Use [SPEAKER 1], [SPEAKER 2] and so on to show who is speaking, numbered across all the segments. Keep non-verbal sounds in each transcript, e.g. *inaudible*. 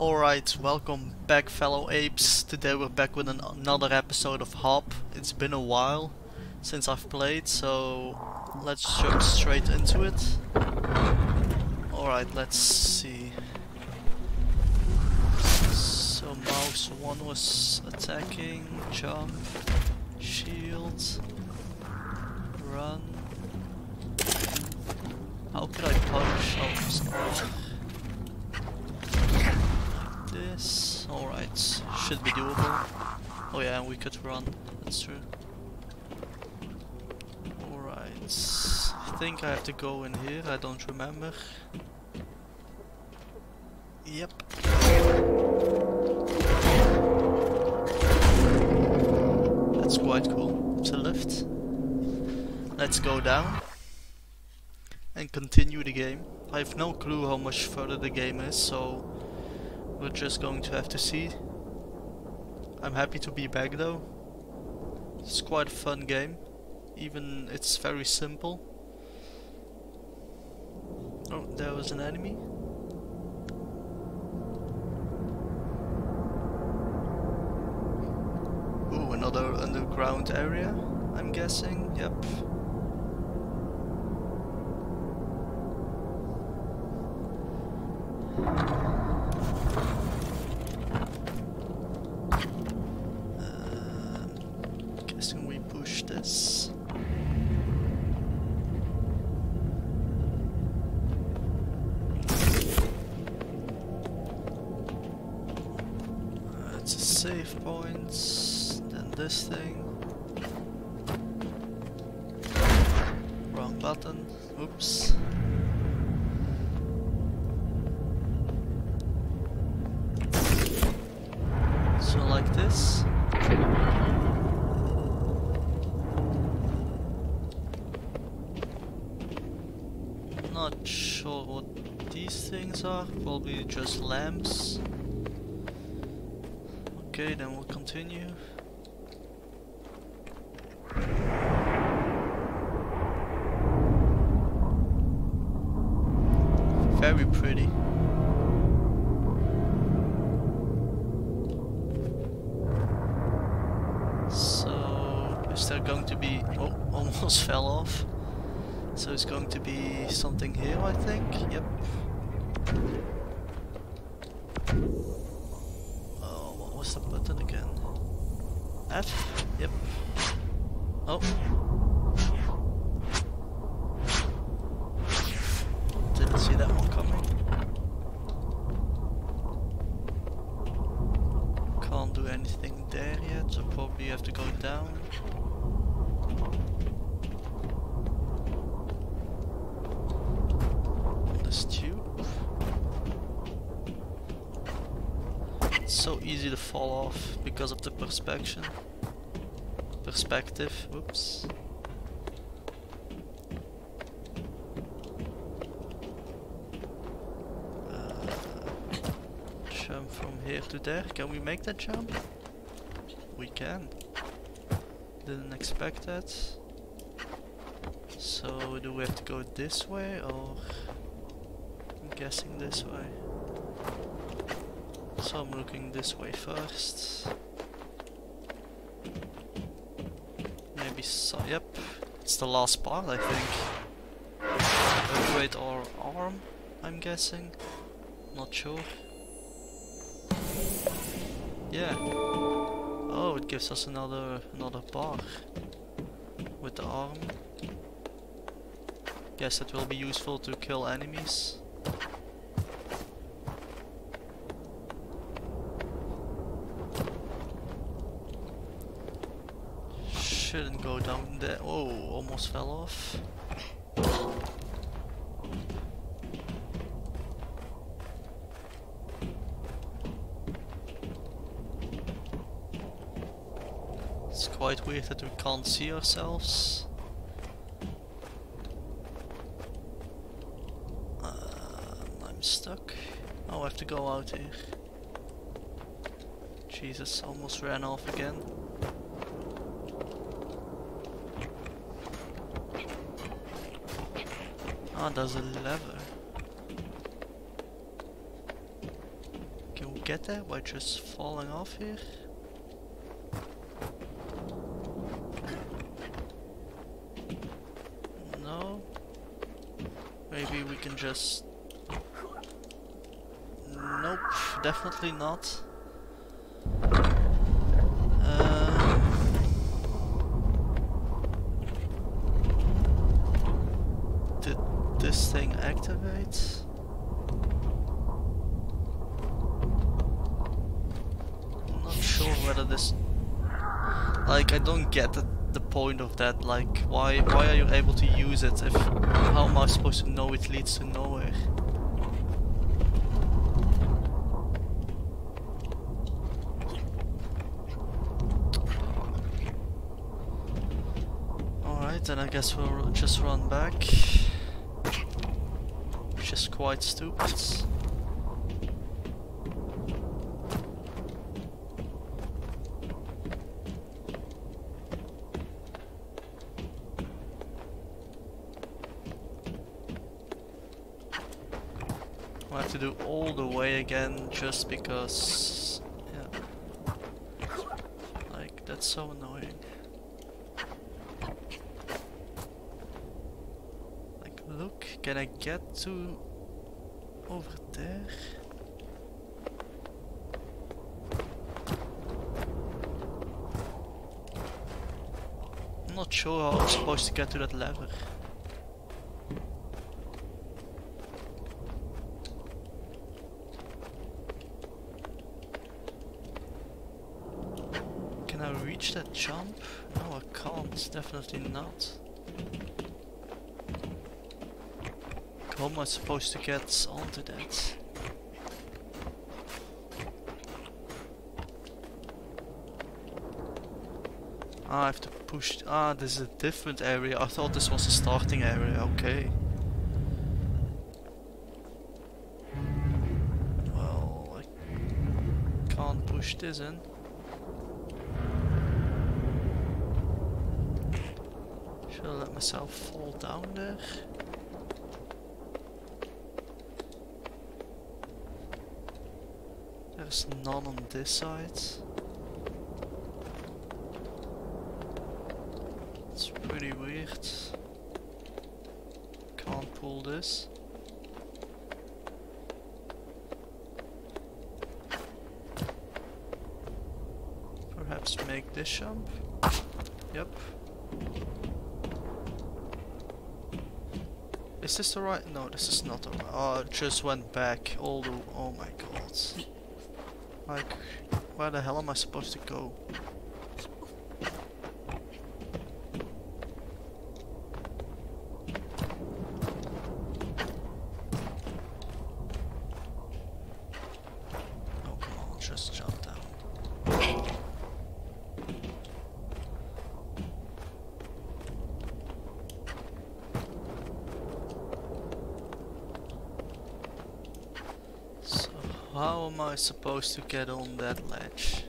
[SPEAKER 1] Alright, welcome back fellow apes. Today we're back with an another episode of Hob. It's been a while since I've played, so let's jump straight into it. Alright, let's see. So mouse 1 was attacking, jump, shield, run. How could I punch? Oh. This, alright, should be doable. Oh yeah, we could run, that's true. Alright, I think I have to go in here, I don't remember. Yep. That's quite cool. It's a lift. Let's go down and continue the game. I have no clue how much further the game is, so we're just going to have to see. I'm happy to be back though. It's quite a fun game. Even it's very simple. Oh, there was an enemy. Ooh, another underground area, I'm guessing. Yep. Um, a save point. Then this thing. Wrong button. Oops. So like this. Not sure what these things are, probably just lamps. Okay, then we'll continue. Very pretty. So, is there going to be... Oh, *laughs* almost fell off. So it's going to be something here, I think. Yep. Oh, what was the button again? F? Yep. Oh. Didn't see that one coming. Can't do anything there yet, so probably have to go down. This tube. It's so easy to fall off because of the perspection. Perspective, whoops. Uh, jump from here to there. Can we make that jump? We can. Didn't expect that. So do we have to go this way or I'm guessing this way. So I'm looking this way first. Maybe so yep. It's the last part I think. Upgrade our arm, I'm guessing. Not sure. Yeah. Oh, it gives us another another bar with the arm. Guess it will be useful to kill enemies. Go down there. Oh, almost fell off. It's quite weird that we can't see ourselves. Um, I'm stuck. Oh, I have to go out here. Jesus, almost ran off again. Ah, there's a lever. Can we get there by just falling off here? No? Maybe we can just... Nope, definitely not. Um, did this I'm not sure whether this... Like, I don't get the, the point of that. Like, why why are you able to use it if... How am I supposed to know it leads to nowhere? Then I guess we'll just run back. Is quite stupid. We'll have to do all the way again just because... Yeah. Like, that's so annoying. Like, look, can I get to... over there? I'm not sure how I'm supposed to get to that lever. Can I reach that jump? No, I can't. Definitely not. Am I supposed to get onto that? Ah, I have to push. Ah, this is a different area. I thought this was the starting area. Okay. Well, I can't push this in. Should I let myself fall down there? There's none on this side. It's pretty weird. Can't pull this. Perhaps make this jump? Yep. Is this the right? No, this is not the right. Oh, it just went back all the. Oh my god. Like, where the hell am I supposed to go? Oh, come on, just jump down. So, how am I supposed to get on that ledge?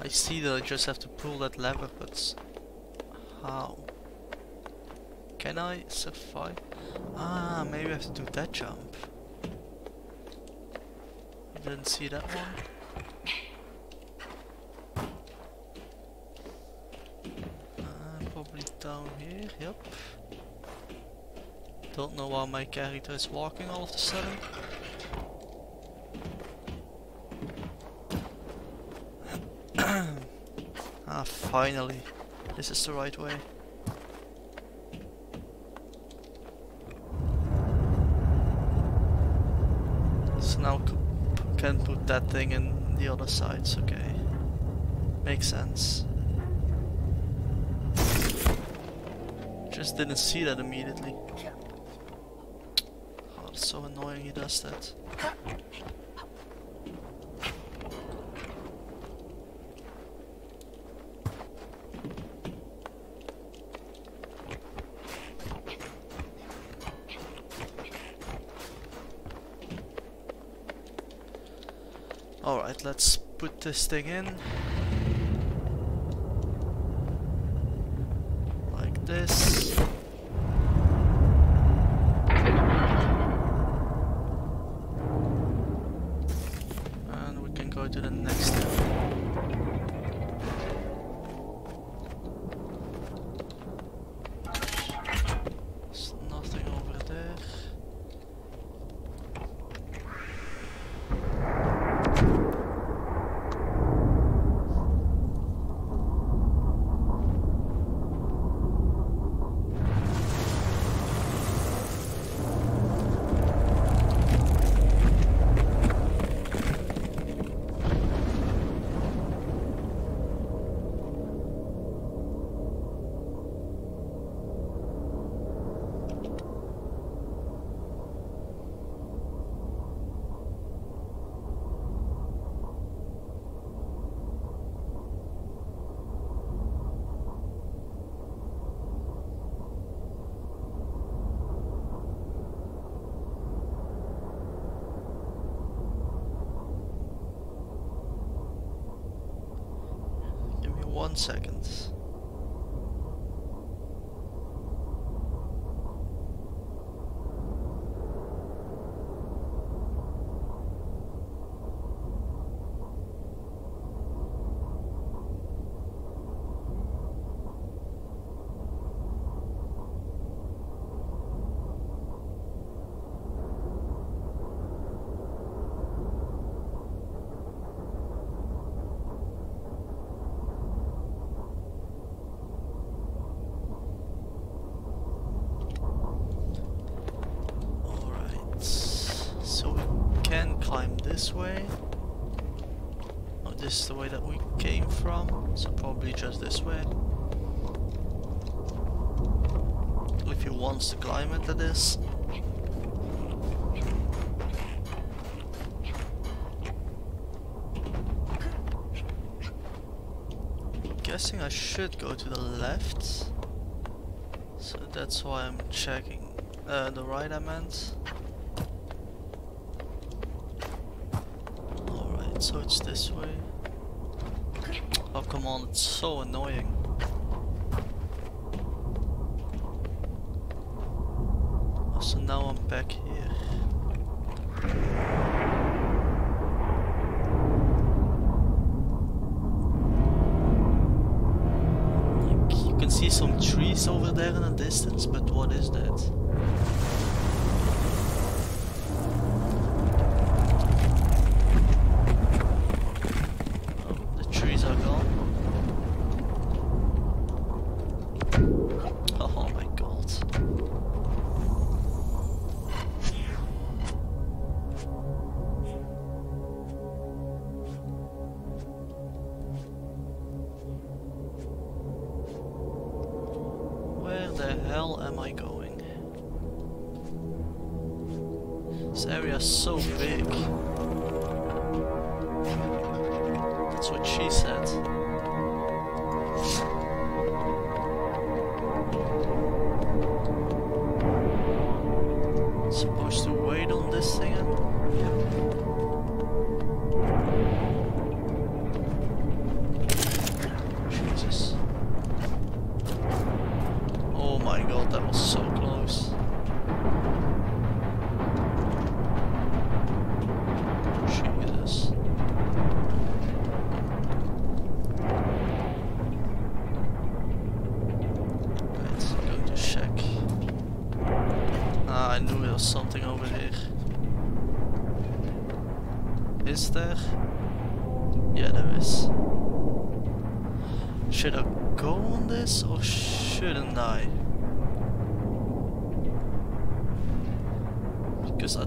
[SPEAKER 1] I see that I just have to pull that lever, but how? Can I survive? Ah, maybe I have to do that jump. I didn't see that one. Uh, probably down here, yep. Don't know why my character is walking all of a sudden. *coughs* ah, finally. This is the right way. So now can put that thing in the other sides, okay. Makes sense. Just didn't see that immediately. So annoying he does that. Alright, let's put this thing in. Like this. One second. Alright. So we can climb this way. Oh, this is the way that we came from. So probably just this way. If he wants to climb it, that is. Guessing I should go to the left. So that's why I'm checking. Uh, the right I meant. Alright, so it's this way. Oh come on, it's so annoying. Oh, so now I'm back here. You can see some trees over there in the distance, but what is that?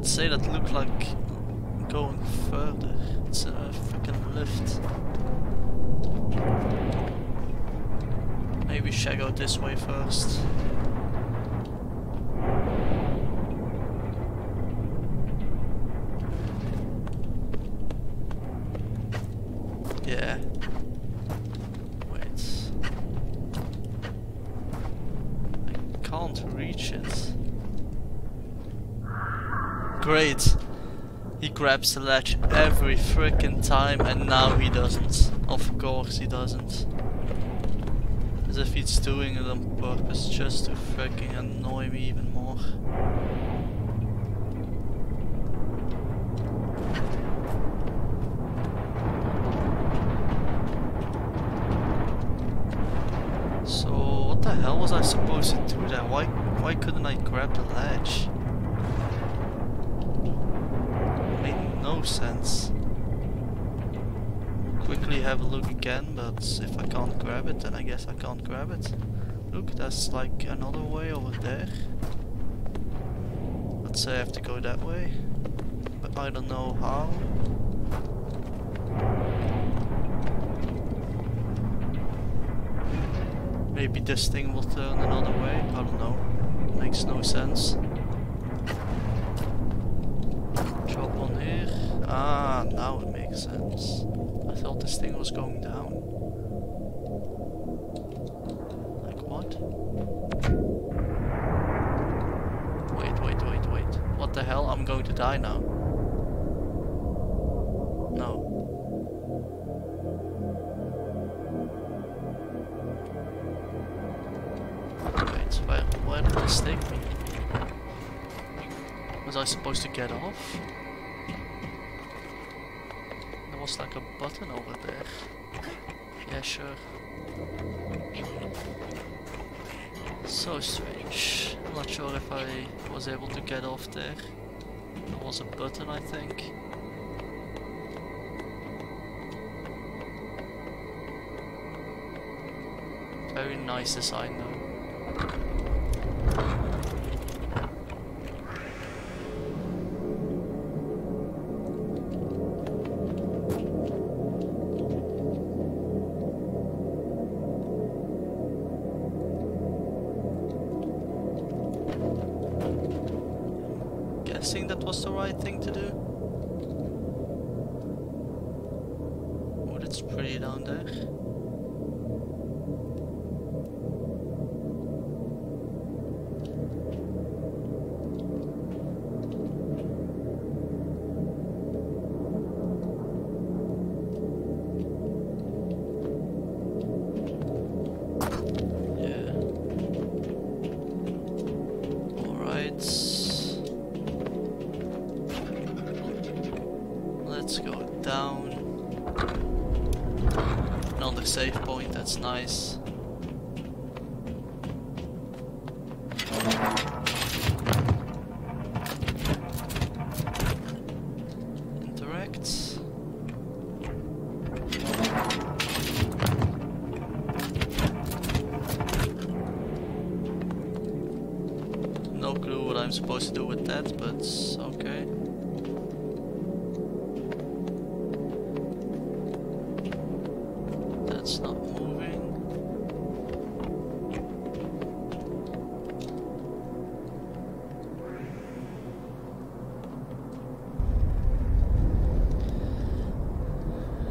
[SPEAKER 1] Say that looked like going further. It's a freaking lift. Maybe should out this way first? Yeah. Wait. I can't reach it. Great. He grabs the ledge every freaking time and now he doesn't. Of course he doesn't. As if he's doing it on purpose just to freaking annoy me even more. So what the hell was I supposed to do there? Why why couldn't I grab the ledge? No sense. Quickly have a look again, but if I can't grab it, then I guess I can't grab it. Look, that's like another way over there. Let's say I have to go that way, but I don't know how. Maybe this thing will turn another way, I don't know. Makes no sense. Ah, now it makes sense. I thought this thing was going down. Like what? Wait, wait, wait, wait. What the hell? I'm going to die now. No. Wait, where, where did this take me? Was I supposed to get off? Was like a button over there. Yeah, sure. So strange. I'm not sure if I was able to get off there. There was a button, I think. Very nice design though. Right thing to do. Oh, that's pretty down there. No clue what I'm supposed to do with that, but okay. That's not moving.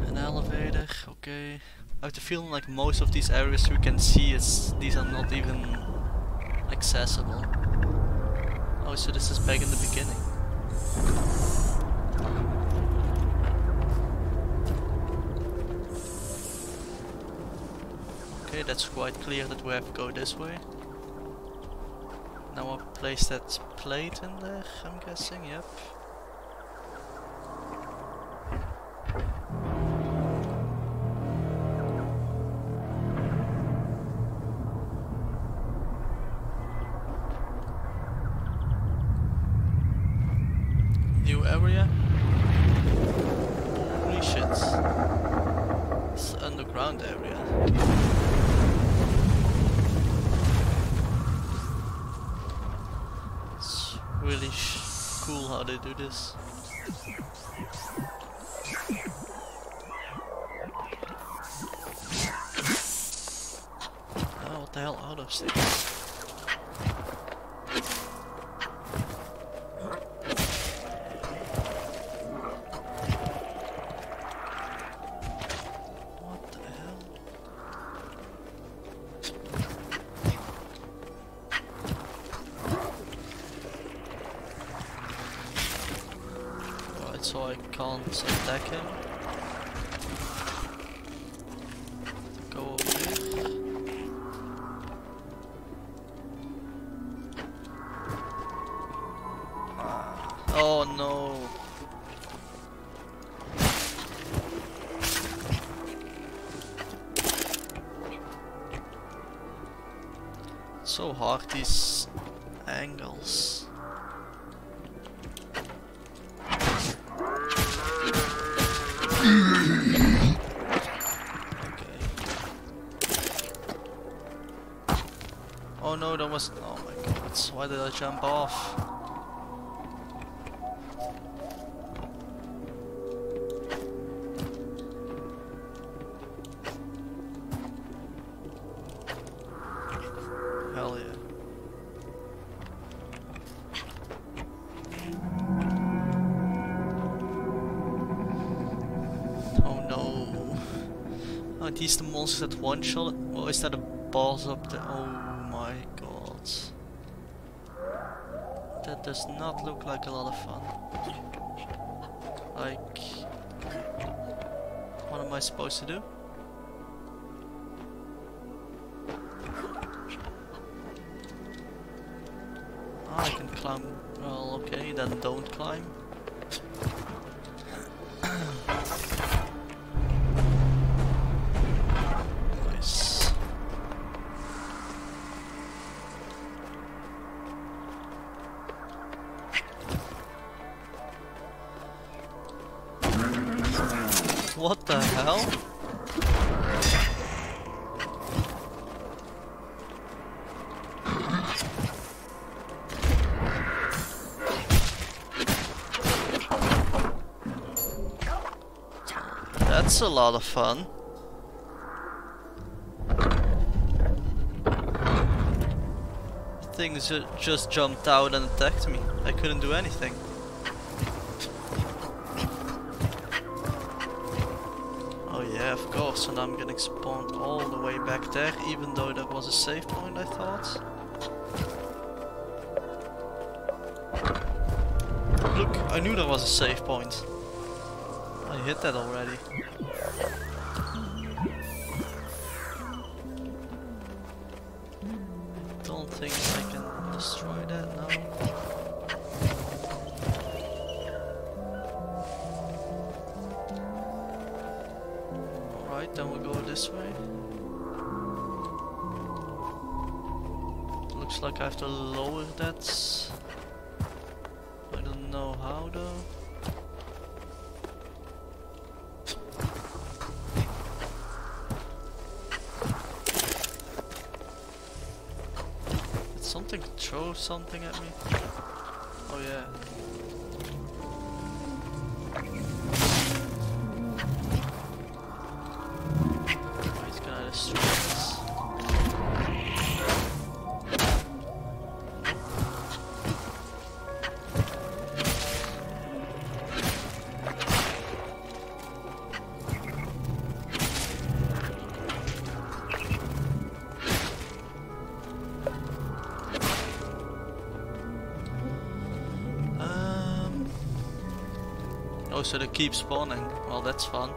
[SPEAKER 1] An elevator, okay. I have the feeling like most of these areas we can see is these are not even accessible. So this is back in the beginning. Okay, that's quite clear that we have to go this way. Now I'll place that plate in there, I'm guessing, yep. Do this. Oh, what the hell are those things? So I can't attack him. These the monsters that one shot? Or is that a boss up there? Oh my god. That does not look like a lot of fun. Like... What am I supposed to do? What the hell? That's a lot of fun. Things just jumped out and attacked me. I couldn't do anything. Course, and I'm getting spawned all the way back there, even though that was a save point I thought. Look, I knew there was a save point. I hit that already. Don't think I can destroy that now. Then we'll go this way. Looks like I have to lower that. I don't know how though. Did something throw something at me? Oh yeah. Oh, so they keep spawning. Well, that's fun.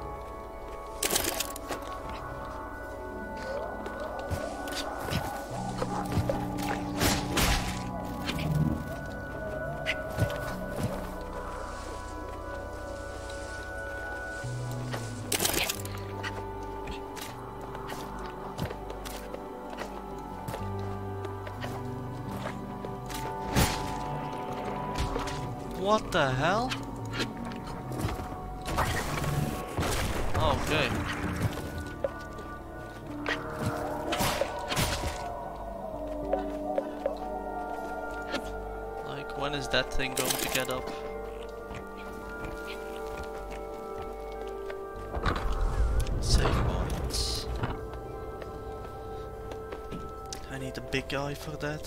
[SPEAKER 1] Thing going to get up? Save points. I need a big guy for that.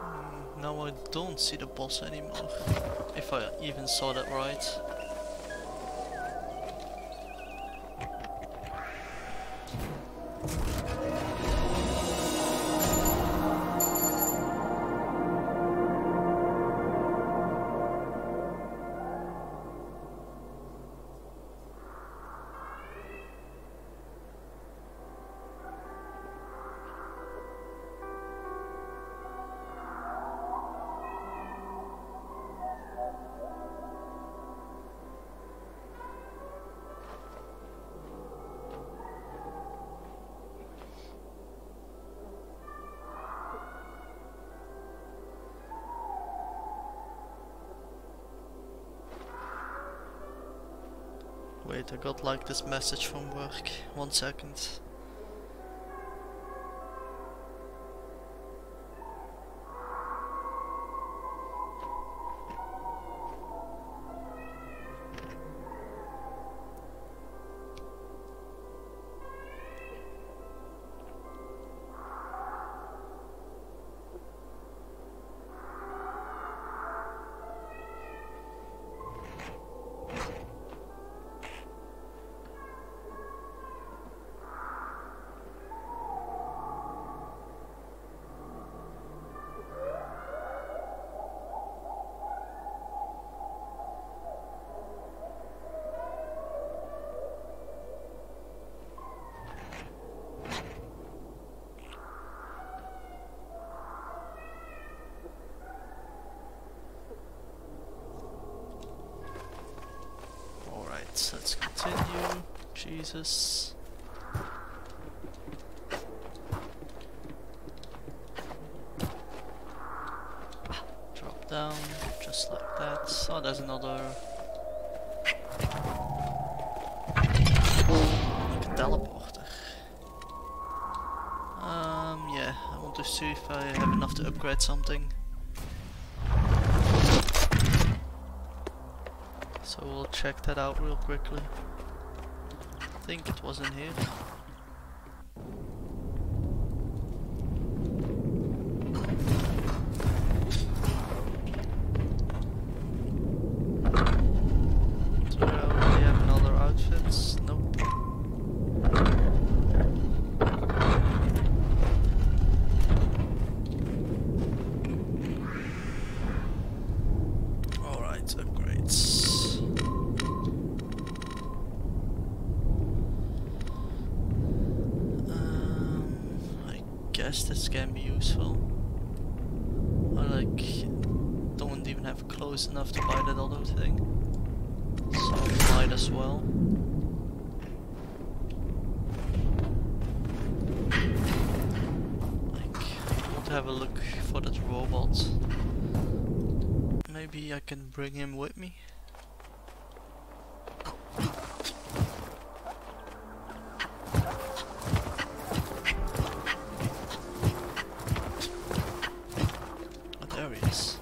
[SPEAKER 1] Hmm, now I don't see the boss anymore. If I even saw that right. Wait, I got like this message from work. One second. Let's continue. Jesus. Drop down, just like that. Oh, there's another... Like a teleporter. Um, yeah, I want to see if I have enough to upgrade something. So we'll check that out real quickly. I think it was in here. Do I already have another outfits? Nope. Alright, upgrades. Um, I guess this can be useful. I like don't even have clothes enough to buy that other thing. So might as well. Like, I want to have a look for that robot. Maybe I can bring him with me. Oh, there he is.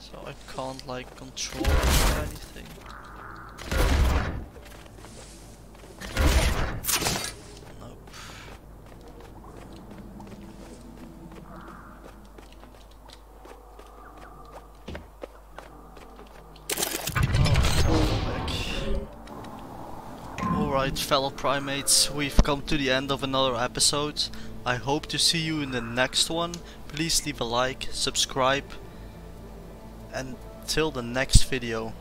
[SPEAKER 1] So I can't like control him or anything. Nope. Alright fellow primates, we've come to the end of another episode. I hope to see you in the next one. Please leave a like, subscribe and till the next video.